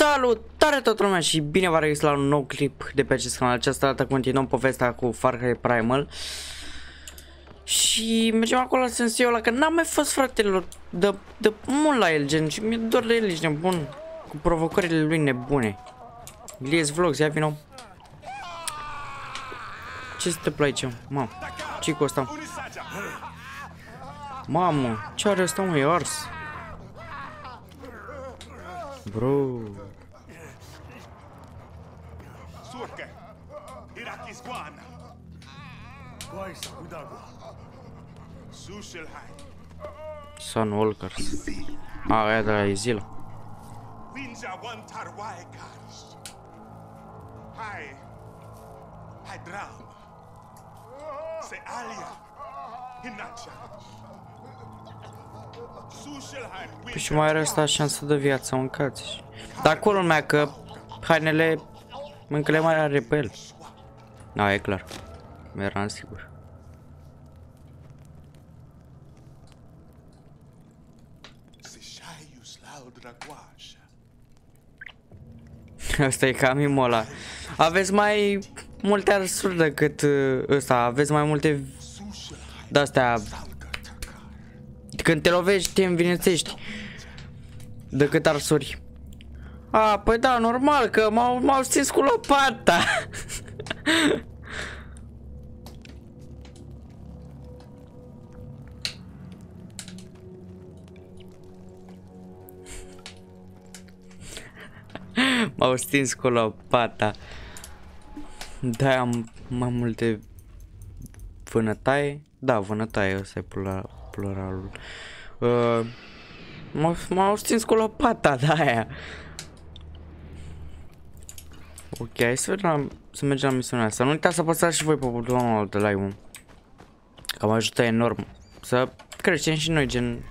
Salutare toată lumea și bine v-am regăsit la un nou clip de pe acest canal. Această dată continuăm povestea cu Far Cry Primal. Și mergem acolo la sensul ăla, că n-am mai fost fratelor de, de mult la el, gen, și mi-e dor de el, ești nebun, cu provocările lui nebune. Ilies Vlogs, ia vino. Ce se întâmplă aici? Mamă, ce cu ăsta? Mamă, ce are ăsta, mă, e ars. Bro. Guaisa, cuidado. Sushelheim! Sun Walkers. A, aia de la Izila. Winja Wantar Waikars! Hai! Hai Dram! Se Alia! Hinacha! Sushelheim! Păi și mai are asta șansă de viață, mâncați. Dar acolo lumea că hainele încă le mai are pe el. Da, e clar. Eram sigur. Asta e ca mimul ăla. Aveți mai multe arsuri decât uh, ăsta. Aveți mai multe de-astea. Când te lovești, te învinețești. Decât arsuri. A, păi da, normal, că m-au, m-au stins cu lopata. M-au stins cu lopata. Da, am mai multe vânătaie. Da, vânătaie, ăsta e plura- pluralul. Uh, m-au- M-au stins cu lopata de aia. Ok, hai să, vedem la, să mergem la misiunea asta. Nu uitați să apăsați și voi pe butonul de like-ul. Că mă ajută enorm. Să creștem și noi, gen...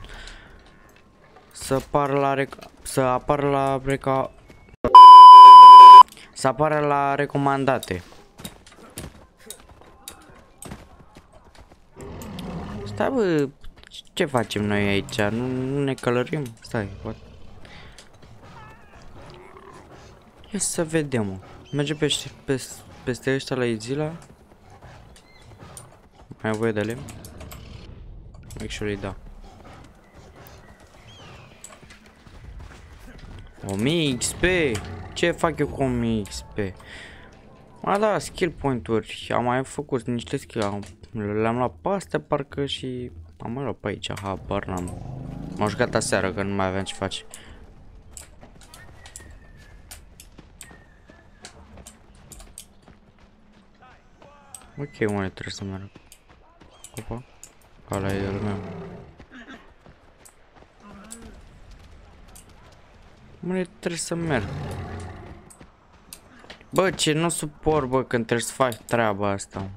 Să apară la rec... Să apară la reca... Să apară la recomandate. Stai bă, ce facem noi aici? Nu, nu ne călărim? Stai, what? Ia să vedem, mă. Merge peste, peste, peste ăștia la Izila. Mai ai voie de lemn? Actually, da. 1000 XP! Ce fac eu cu 1000 XP? A, da, skill point-uri. Am mai făcut niște skill. am- Le-am luat pe astea, parcă și... Am mai luat pe aici, habar n-am. M-am jucat aseară, că nu mai aveam ce face. Ok, unde trebuie să merg? Opa. Ăla e al meu. Unde trebuie să merg? Bă, ce nu suport, bă, când trebuie să faci treaba asta.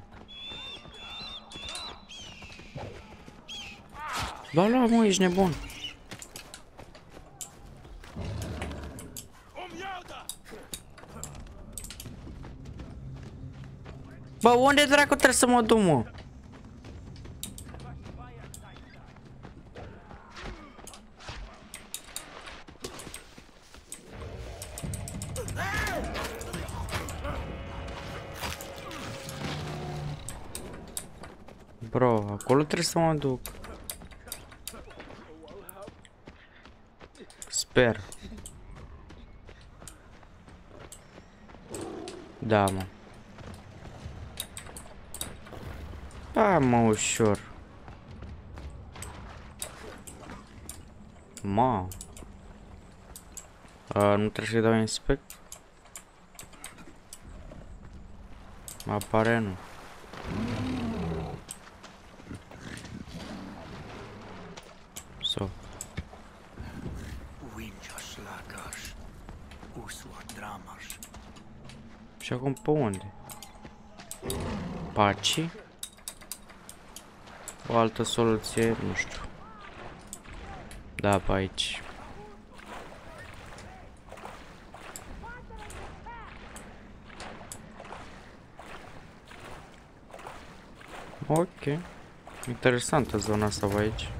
Ba, lua, mă, ești nebun. Bă, unde dracu trebuie să mă duc, mă? Acolo trebuie să mă duc. Sper. Da, mă. Da, mă, ușor. Ma. A, nu trebuie să-i dau inspect? Apare nu. So. ci o altă soluție, nu știu. Da, pe aici. Ok. Interesantă zona asta pe aici.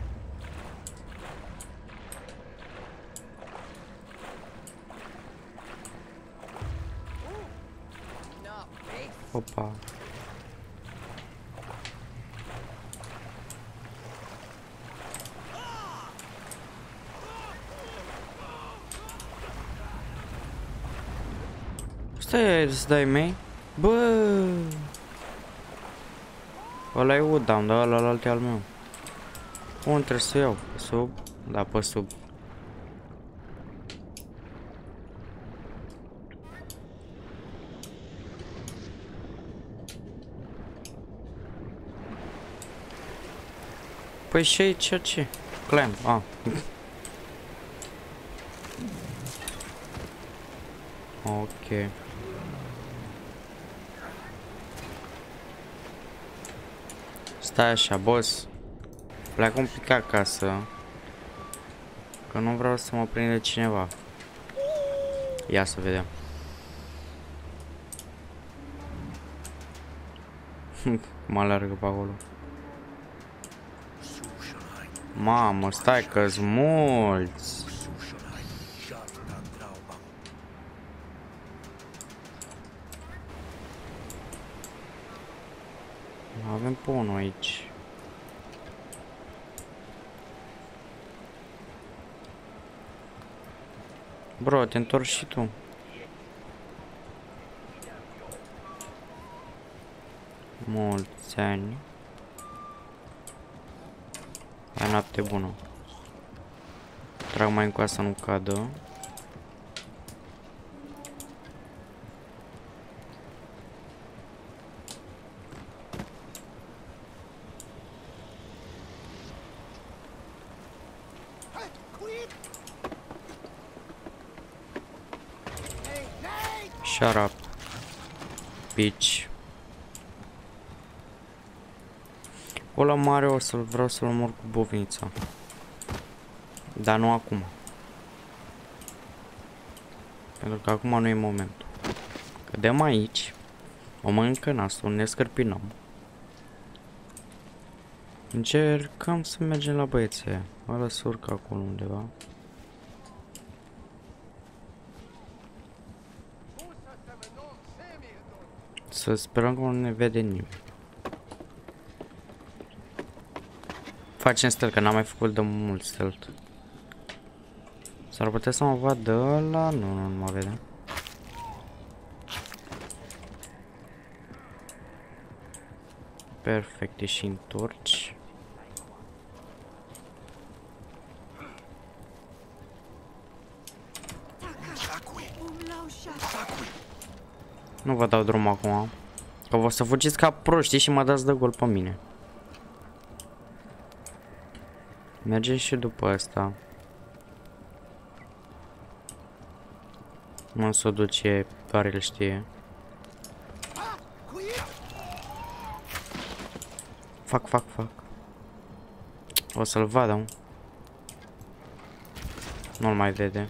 Opa. Stai să dai mei? Bă! Ăla e Udam, dar ăla alt e al meu. Unde trebuie să iau? Sub? Da, pe sub. Păi și aici ce? Climb, ah. ok. Stai așa, boss. Pleacă un pic acasă. Că nu vreau să mă prinde cineva. Ia să vedem. mă alergă pe acolo. Sușonai, Mamă, stai că-s mulți. sușonai, șarta trauba. Avem pe unul aici. Bro, te întorci și tu. Mulți ani. Ai noapte bună. Trag mai încoa să nu cadă. Shut up. Bitch. Ăla mare o să vreau să-l omor cu bovnița. Dar nu acum. Pentru că acum nu e momentul. Cădem aici. O mănâncă nasul, ne scărpinăm. Încercăm să mergem la băiețe. Ăla să urcă acolo undeva. Să sperăm că nu ne vede nimeni. Facem stealth, că n-am mai făcut de mult stealth. S-ar putea să mă vadă ăla? Nu, nu, nu mă vede. Perfect, e și întorci. Nu vă dau drum acum. Că vă să fugiți ca proști și mă dați de gol pe mine. Merge și după asta. Nu să o duce, doar el știe. Fac, fac, fac. O să-l vadă. mă. Nu-l mai vede.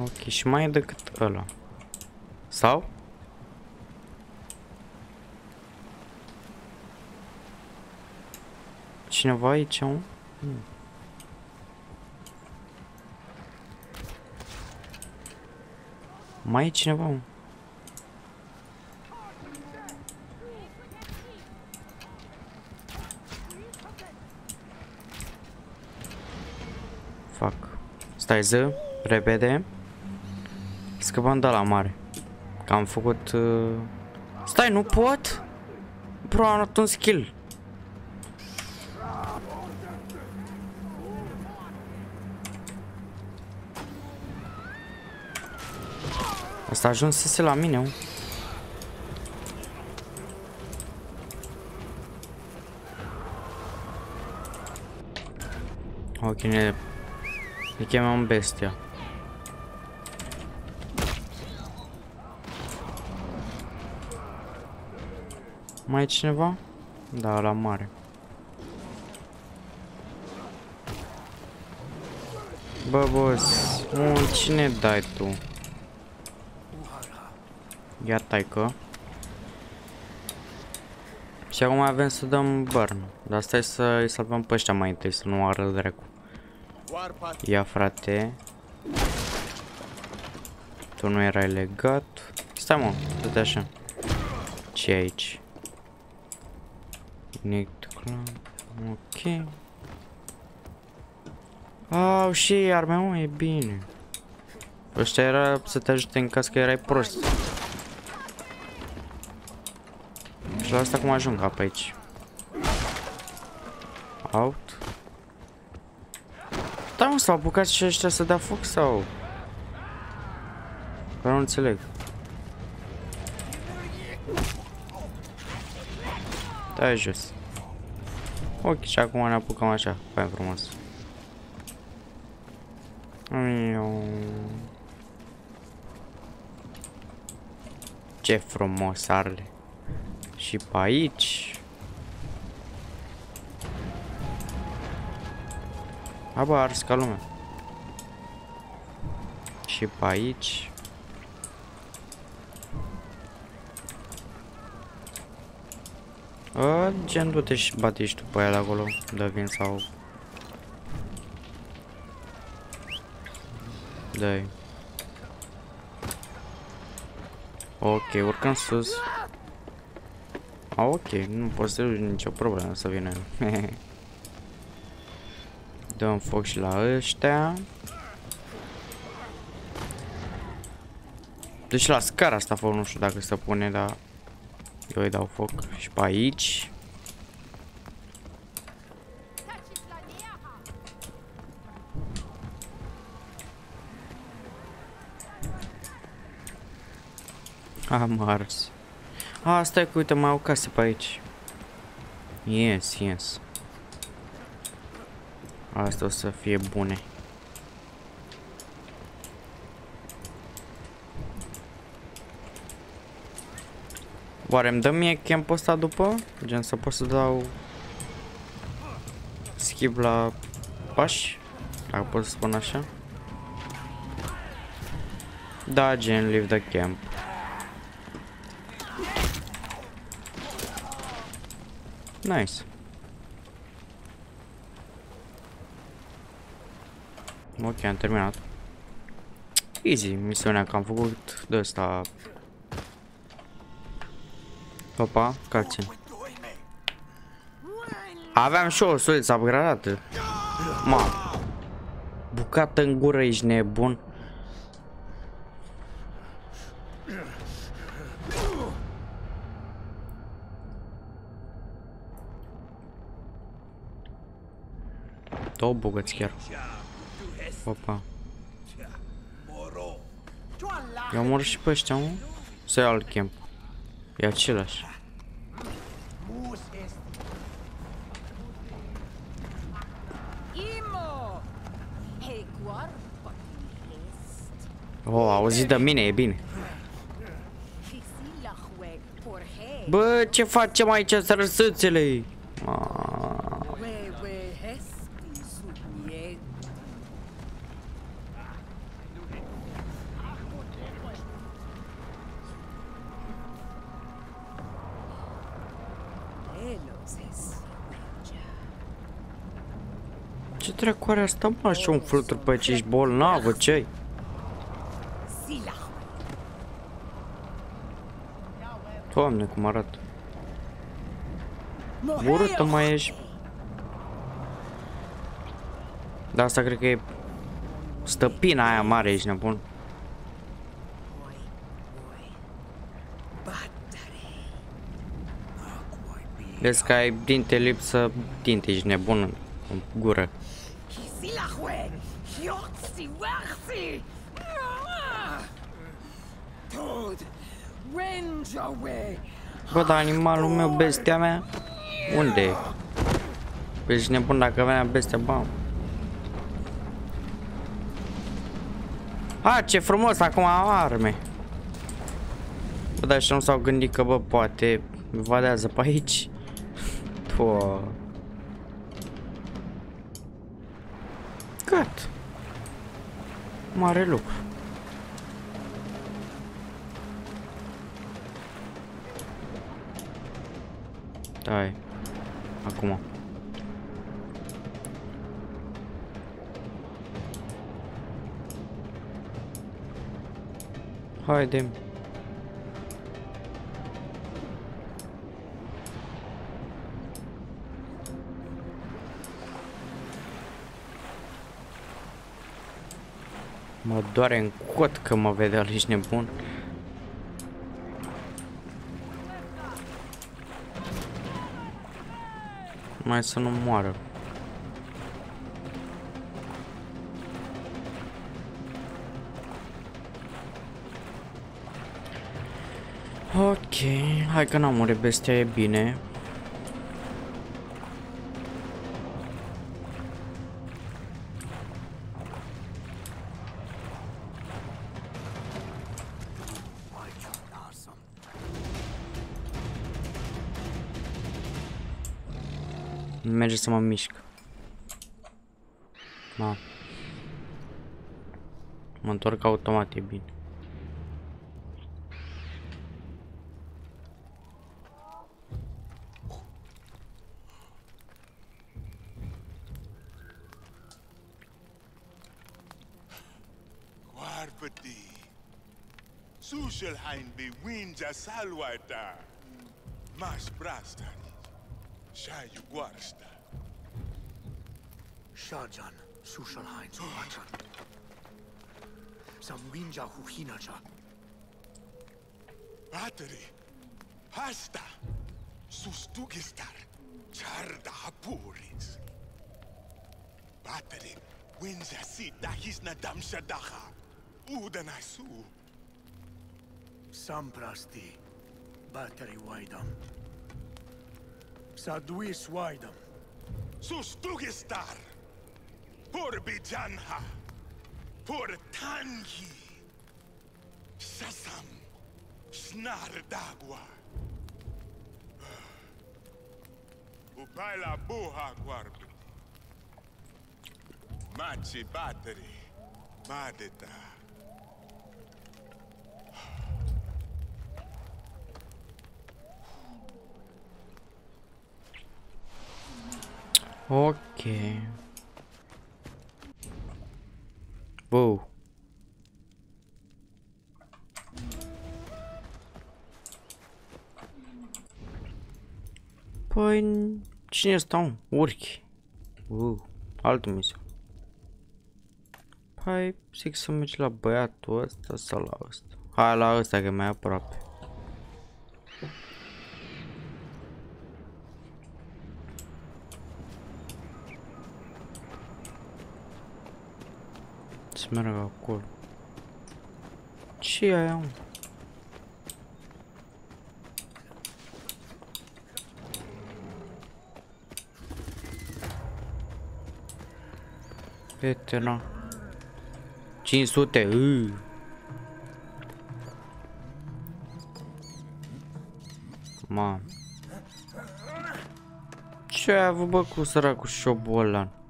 Ok, și mai e decât ăla. Sau? Cineva aici, mă? Hmm. Mai e cineva, mă? Fac. Stai zi, repede. Scăpăm de la mare. Că am făcut... Uh... Stai, nu pot? Bro, am luat un skill. Asta a ajuns să se la mine, mă. Ok, ne... Ne chemăm bestia. Mai e cineva? Da, la mare. Bă, boss, un, cine dai tu? Ia taică. Și acum avem să dăm burn. Dar stai să îi salvăm pe ăștia mai întâi, să nu ară dracu. Ia frate. Tu nu erai legat. Stai mă, dă așa. ce e aici? Nick clan. Ok. Au, și arme, mă, e bine. Ăștia era să te ajute în caz că erai prost. Și la asta cum ajung pe aici? Out. Da, mă, s-au apucat și ăștia să dea foc sau? Că nu înțeleg. Da, jos. Ok, și acum ne apucăm așa, fain frumos. Ce frumos arle. Și pe aici. Aba ars ca lumea. Și pe aici. A, gen du-te și bate și tu pe aia acolo, dă vin sau... dă -i. Ok, urcăm sus. A, ok, nu poți să nicio problemă să vină Dăm foc și la ăștia. Deci la scara asta foc, nu știu dacă se pune, dar eu îi dau foc și pe aici. Am ars. A, stai că uite, mai au case pe aici. Yes, yes. Asta o să fie bune. Oare îmi dă mie campul ăsta după? Gen să pot să dau skip la pași? Dacă pot să spun așa. Da, gen leave the camp. Nice. Ok, am terminat. Easy, misiunea că am făcut de ăsta Opa, cutscene. Aveam și o suliță upgradată. Ma. Bucată în gură, ești nebun. Două bugăți chiar. Opa. Eu mor și pe ăștia, mă. Să iau alt camp. E același. Oh, auzit de mine, e bine. Bă, ce facem aici, sărăsâțele? Ce dracu are asta, mă, așa un flutur pe aici, ești bolnavă, ce-ai? Doamne, cum arată. Urâtă mai ești. Dar asta cred că e stăpina aia mare, ești nebun. Vezi că ai dinte lipsă, dinte, ești nebun în gură. Bă, dar animalul meu, bestia mea, unde e? Păi ești nebun dacă venea bestia, bam. A, ce frumos, acum am arme. Bă, dar și nu s-au gândit că, bă, poate vadează pe aici. Pă. Gat. Mare lucru. Hai. Acum. Haide. Mă doare în cot că mă vede al ești nebun. Mai să nu moară. Ok, hai că n-am murit bestia, e bine. Nu merge să mă mișc. Ma. Mă întorc automat, e bine. Guarbati. Sushelhain be winja salwata. Mas Já you guarda. Shajan, Sushalhain, Suwatan. Samwinja Huhinaja. Battery, Hasta. Sustugistar. Charda Hapuris. Bateri. Winja his Nadam Damshadaha. Udanasu. Samprasti. Battery Waidam. Sadui Swaidam. Sustugistar! Urbijanha! Portangi! Shasam! Snardagua! Upaila buha guardo. Machi batteri. Madeta. Ok. Wow. Păi, cine stau? Urchi. Uh, altă misiune. Păi, zic să mergi la băiatul ăsta sau la ăsta. Hai la ăsta că e mai aproape. Merg acolo. Ce e aia, mă? Prietena. 500, ư. Mamă. Ce ai avut, bă, cu săracul șobolan? Winja.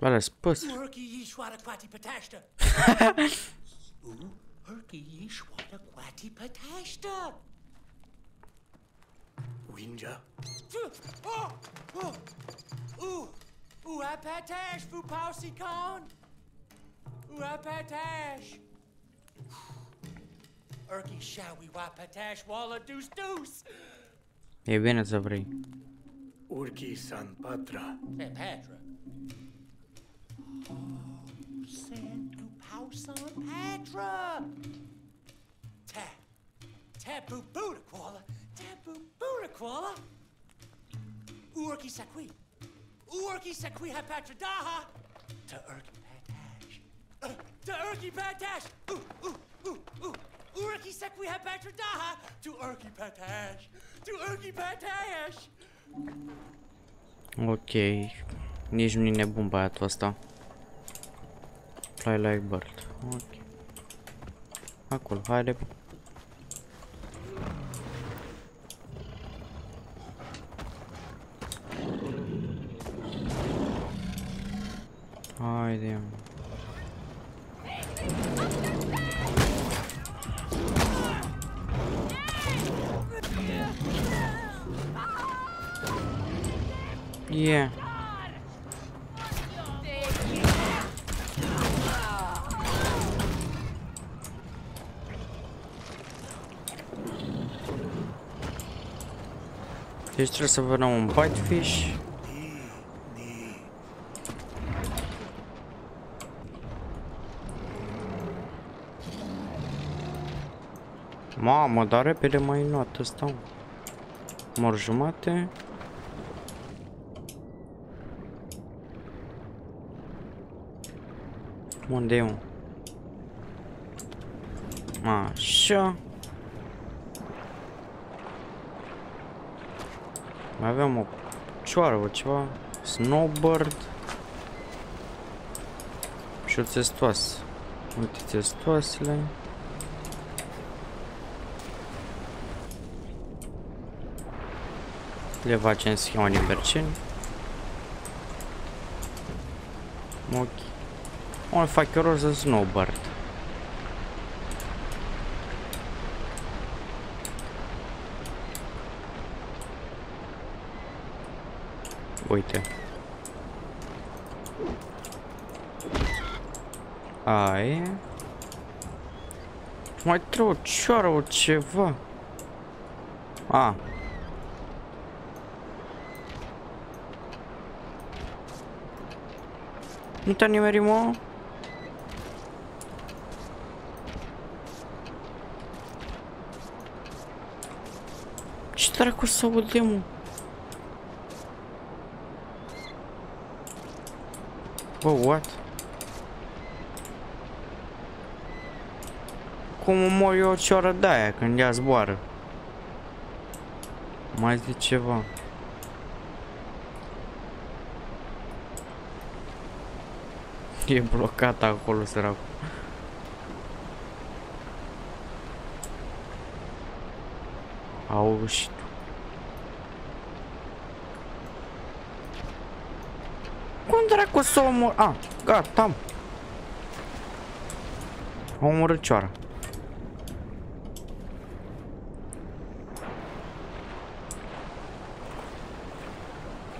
Well, it's puss. Winja. Ou à patache, vous pensez con? Ou à patache. Erky shawi wa patash walla deuce deuce. E bine să. Urki san patra. Pe patra. Oh, San Pupau San Patra. Ta. Tabu Buddha Koala. Tabu Buddha Koala. Urki Sakwi. Urki Sakwi Hapatra Daha. To Urki Patash. Uh, to Urki Patash. Ooh, ooh, ooh, ooh. Urki Sakwi Hapatra Daha. To Urki Patash. To Urki Patash. Ok. Nici nu e nebun băiatul ăsta. Fly like bird. Ok. Acolo, haide. Haide. mă. Yeah. Deci trebuie să vedem un bitefish. Mamă, dar repede mai luat ăsta. Mor jumate. Unde e, mă? Așa. Mai aveam o cioară, o ceva. Snowbird. Și o testoasă. Uite testoasele. Le facem schema din berceni. Ok. O fac eu rost de snowbird. Uite. Ai. Mai trebuie o cioară, o ceva. A. Nu te-a nimerit, mă? Ce dracu să aude, mă? Bă, what? Cum mor eu o cioră de aia când ea zboară? Mai zi ceva. E blocat acolo, săracul. Au și tu. Cum dracu să omor? A, gata, am. A omorât cioara.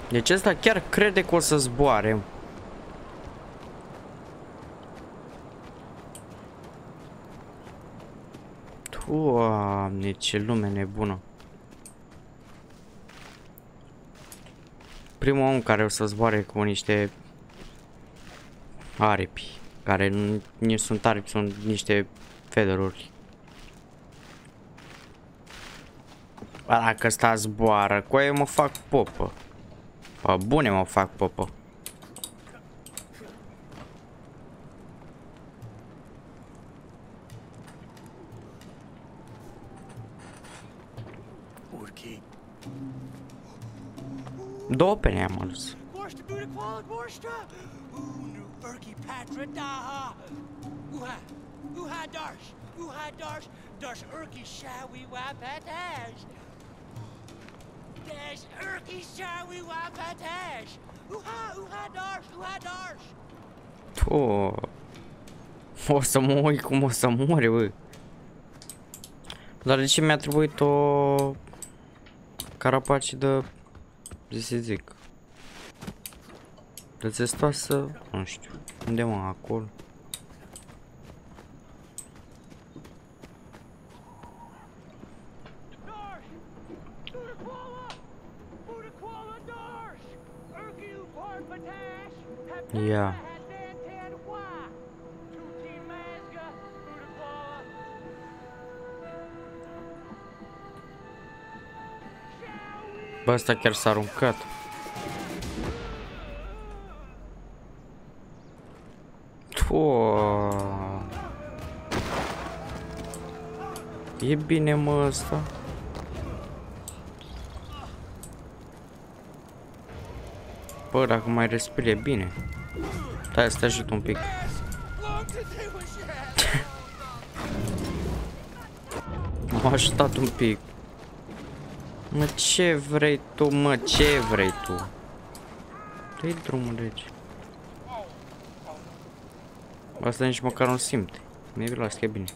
Deci ăsta chiar crede că o să zboare. Doamne, ce lume nebună. Primul om care o să zboare cu niște aripi, care nu, nu sunt aripi, sunt niște federuri. Dacă ăsta zboară, cu aia mă fac popă. Pă bune mă fac popă. Urki, Două pene am adus. Gorsta Buddha Quala Gorsta. Ooh, nu Urki Patra Daha. Uha, Uha Darsh, Uha Darsh, Darsh Urki Shawi Wapatash. Dash Urki Shawi Wapatash. Uha, Uha Darsh, Uha Darsh. Tu. O să mă uit cum o să mori, bă. Dar de ce mi-a trebuit o carapace de... Ce să zic? De testoasă? Nu știu. Unde mă? Acolo? Darsh, Buddha Quala, Buddha Quala Darsh. Urki Upar Patash. Yeah. Had Dan Tan Wa. Tuti Mazga, Buddha Quala. Bă, ăsta chiar s-a aruncat. E bine, mă, ăsta. Bă, dacă mai respiri e bine. Stai să te ajut un pic. Long to do a shit. M-a ajutat un pic. Mă, ce vrei tu, mă, ce vrei tu? Dă-i drumul de aici. Asta nici măcar nu simte. Nu e las că e bine.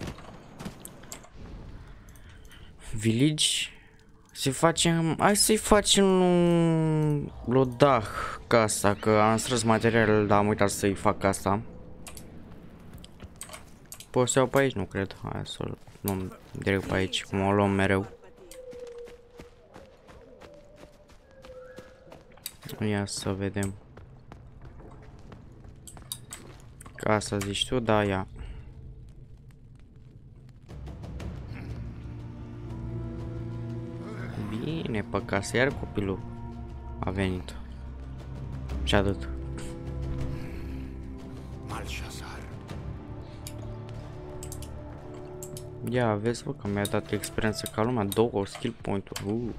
Village. Se facem... Hai să-i facem un... Lodah casa, că am strâns materialele, dar am uitat să-i fac asta. Pot să iau pe aici? Nu cred. Hai să-l luăm direct pe aici, cum o luăm mereu. Ia să vedem. Ca asta zici tu, da, ia. Bine, pe casă, iar copilul a venit. Și-a dat. Malchazar. Ia, vezi, bă, că mi-a dat experiență ca lumea, două skill point-uri. Uh.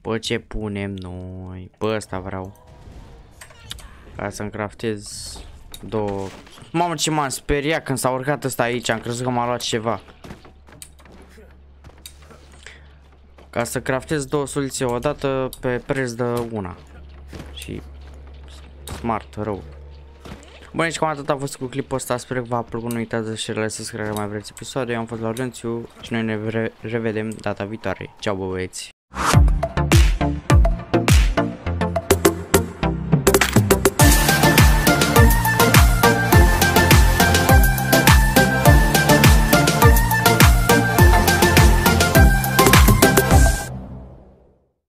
Bă, ce punem noi? Bă, ăsta vreau. Ca să-mi craftez două... Mamă, ce m-am speriat când s-a urcat ăsta aici, am crezut că m-a luat ceva. Ca să craftez două soluții odată pe preț de una. Și smart, rău. Bun, deci cam atât a fost cu clipul ăsta, sper că v-a plăcut, nu uitați să share să scrieți mai vreți episoade, eu am fost Laurențiu și noi ne re revedem data viitoare. Ceau bă băieți!